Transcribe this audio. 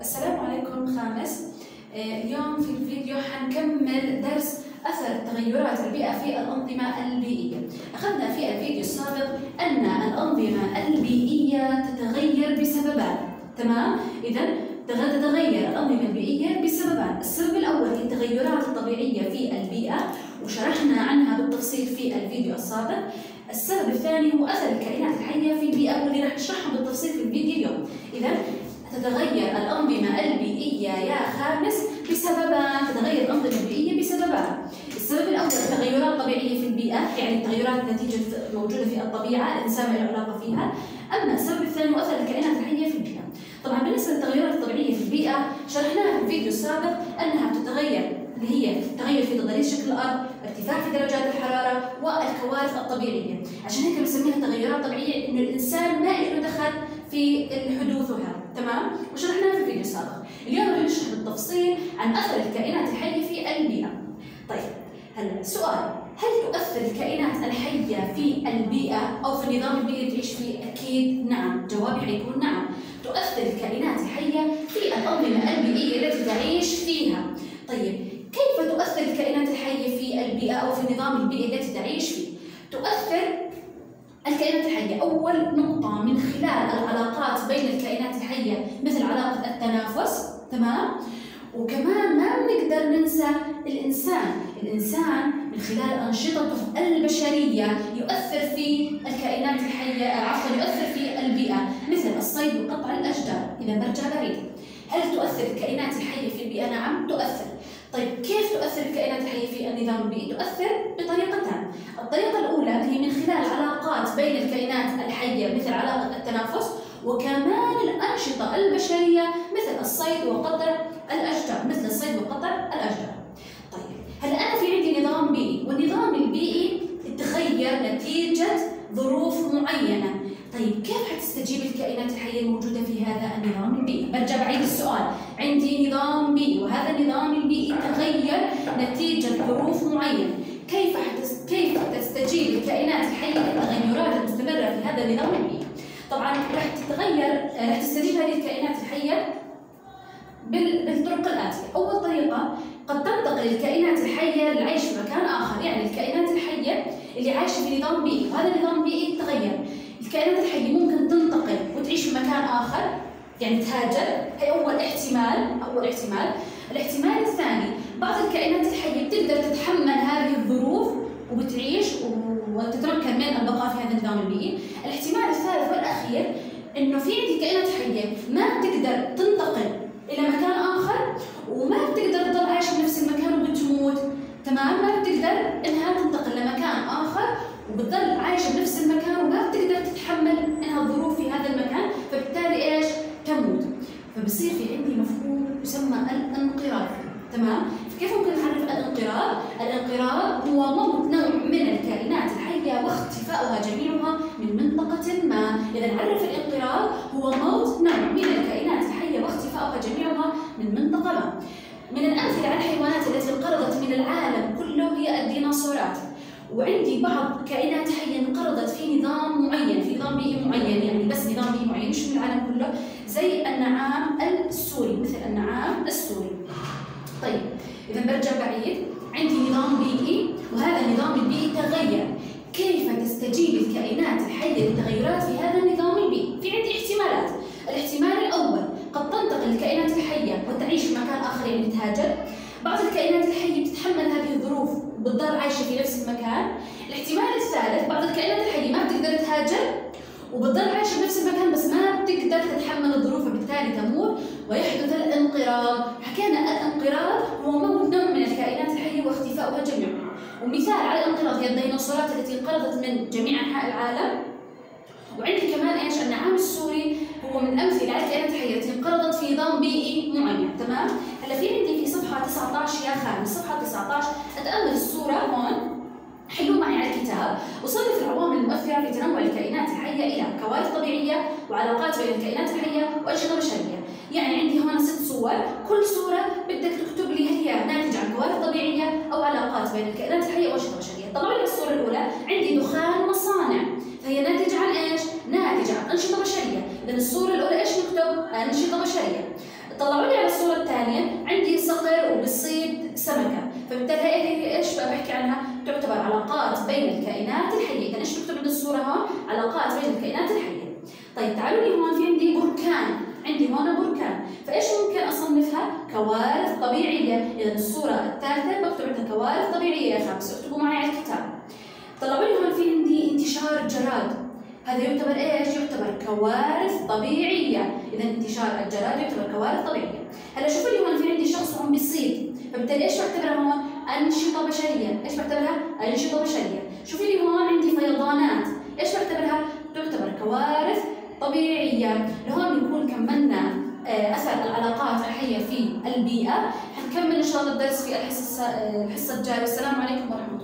السلام عليكم خامس. آه، اليوم في الفيديو حنكمل درس أثر تغيرات البيئة في الأنظمة البيئية. أخذنا في الفيديو السابق أن الأنظمة البيئية تتغير بسببان. تمام؟ إذا تتغير الأنظمة البيئية بسببان. السبب الأول هي التغيرات الطبيعية في البيئة وشرحنا عنها بالتفصيل في الفيديو السابق. السبب الثاني هو أثر الكائنات الحية في البيئة واللي راح نشرحه بالتفصيل في الفيديو اليوم. إذا تتغير الأنظمة البيئية يا خامس بسببان تتغير الأنظمة البيئية بسببان السبب الأول التغيرات الطبيعية في البيئة يعني التغيرات نتيجة موجودة في الطبيعة الإنسان له علاقة فيها. أما السبب الثاني أثر الكائنات الحية في البيئة. طبعا بالنسبة للتغيرات الطبيعية في البيئة شرحناها في الفيديو السابق أنها تتغير اللي هي تغير في تضاريس شكل الأرض ارتفاع في درجات الحرارة والكوارث الطبيعية. عشان هيك بنسميها تغيرات طبيعية إنه الإنسان ما له دخل في حدوثها تمام؟ وشرحناها في الفيديو السابق اليوم رح نشرح بالتفصيل عن أثر الكائنات الحية في البيئة. طيب هلا سؤال. هل تؤثر الكائنات الحية في البيئة أو في النظام البيئي اللي تعيش فيه؟ أكيد نعم. جوابي حيكون نعم. تؤثر الكائنات الحية في الأنظمة البيئية التي تعيش فيها. طيب كيف تؤثر الكائنات الحية في البيئة أو في النظام البيئي التي تعيش فيه؟ تؤثر الكائنات الحية. أول نقطة من خلال العلاقات بين الكائنات الحية مثل علاقة التنافس تمام؟ وكمان ما بنقدر ننسى الإنسان. الإنسان من خلال أنشطته البشرية يؤثر في الكائنات الحية عفوا يؤثر في البيئة مثل الصيد وقطع الأشجار إذا برجع بعيد. هل تؤثر الكائنات الحية في البيئة؟ نعم تؤثر. طيب كيف تؤثر الكائنات الحية في النظام البيئي؟ تؤثر بطريقتان. الطريقة الأولى هي من خلال علاقات بين الكائنات الحية مثل علاقة التنافس وكمان الأنشطة البشرية مثل الصيد وقطع الأشجار مثل الصيد وقطع الأشجار. طيب هلا أنا في عندي نظام بيئي؟ والنظام البيئي تغير نتيجة ظروف معينة. طيب كيف حتستجيب الكائنات الحية الموجودة في هذا النظام البيئي؟ برجع بعيد السؤال، عندي نظام بيئي وهذا النظام البيئي تغير نتيجة ظروف معينة، كيف حتس... كيف تستجيب الكائنات الحية للتغيرات المستمرة في هذا النظام البيئي؟ طبعا راح تتغير راح تستجيب هذه الكائنات الحية بال... بالطرق الآتية، أول طريقة قد تنتقل الكائنات الحية للعيش في مكان آخر، يعني الكائنات الحية اللي عايشة في نظام بيئي، وهذا النظام البيئي تغير، الكائنات الحية ممكن تنتقل وتعيش في مكان آخر يعني تهاجر. هي أول احتمال أول احتمال الاحتمال الثاني بعض الكائنات الحية بتقدر تتحمل هذه الظروف وبتعيش وتتمكن من البقاء في هذا النظام البيئي. الاحتمال الثالث والأخير إنه في عندي كائنات حية ما بتقدر تنتقل إلى مكان آخر وما بتقدر تضل عايشة بنفس المكان وبتموت. تمام؟ ما بتقدر إنها تنتقل لمكان آخر وبتضل عايشه بنفس المكان وما بتقدر تتحمل انها الظروف في هذا المكان فبالتالي إيش؟ تموت فبصير في عندي مفهوم يسمى الانقراض تمام؟ فكيف ممكن نعرف الانقراض؟ الانقراض هو موت نوع من الكائنات الحية واختفاؤها جميعها من منطقة ما، إذا نعرف الانقراض هو موت نوع من الكائنات الحية واختفاؤها جميعها من منطقة ما. من الأمثلة على الحيوانات التي انقرضت من العالم كله هي الديناصورات. وعندي بعض كائنات حية انقرضت في نظام معين في نظام بيئي معين يعني بس نظام بيئي معين مش من العالم كله زي النعام السوري مثل النعام السوري. طيب إذا برجع بعيد عندي نظام بيئي وهذا النظام البيئي تغير. كيف تستجيب الكائنات الحية للتغيرات في هذا النظام البيئي في عندي احتمالات. الاحتمال الأول قد تنتقل الكائنات الحية وتعيش في مكان آخر يعني تهاجر بعض الكائنات الحية بتتحمل هذه الظروف وبتضل عايشة في نفس المكان. الاحتمال الثالث بعض الكائنات الحية ما بتقدر تهاجر وبتضل عايشة في نفس المكان بس ما بتقدر تتحمل الظروف فبالتالي تموت ويحدث الانقراض. حكينا الانقراض هو موت نوع من الكائنات الحية واختفاؤها جميعا. ومثال على الانقراض هي الديناصورات التي انقرضت من جميع أنحاء العالم. وعندي كمان إيش؟ النعام السوري هو من أمثلة على الكائنات الحية التي انقرضت في نظام بيئي معين. تمام؟ هلا في عندي في صفحة 19 يا خالد. صفحة 19 أتأمل الصورة هون. حلوا معي على الكتاب. وصنف العوامل المؤثرة في تنوع الكائنات الحية إلى كوارث طبيعية وعلاقات بين الكائنات الحية وأنشطة بشرية، يعني عندي هون ست صور، كل صورة بدك تكتب لي هل هي ناتجة عن كوارث طبيعية أو علاقات بين الكائنات الحية وأنشطة بشرية، طبعا الصورة الأولى عندي دخان مصانع، فهي ناتجة عن إيش؟ ناتجة عن أنشطة بشرية، إذا الصورة الأولى إيش نكتب؟ أنشطة بشرية. طلعوا لي على الصورة الثانية عندي صقر وبصيد سمكة فبالتالي هذه إيش بحكي عنها؟ تعتبر علاقات بين الكائنات الحية، إذا إيش بكتب عند الصورة هون؟ علاقات بين الكائنات الحية. طيب تعالوا لي هون في عندي بركان، عندي هون بركان، فإيش ممكن أصنفها؟ كوارث طبيعية، إذا الصورة الثالثة بكتب عندها كوارث طبيعية يا خامس، اكتبوا معي على الكتاب. طلعوا لي هون في عندي انتشار جراد، هذا يعتبر إيش؟ يعتبر كوارث طبيعية، إذا انتشار الجراد يعتبر كوارث طبيعية. هلا شوفوا لي هون في عندي شخص عم بيصيد، فبالتالي إيش بعتبرها هون؟ أنشطة بشرية، إيش بعتبرها؟ أنشطة بشرية. شوفي لي هون عندي فيضانات، إيش بعتبرها؟ تعتبر كوارث طبيعية، لهون بنكون كملنا آه، أثر العلاقات الحية في البيئة، حنكمل إن شاء الله الدرس في الحصة الجاية، والسلام عليكم ورحمة الله.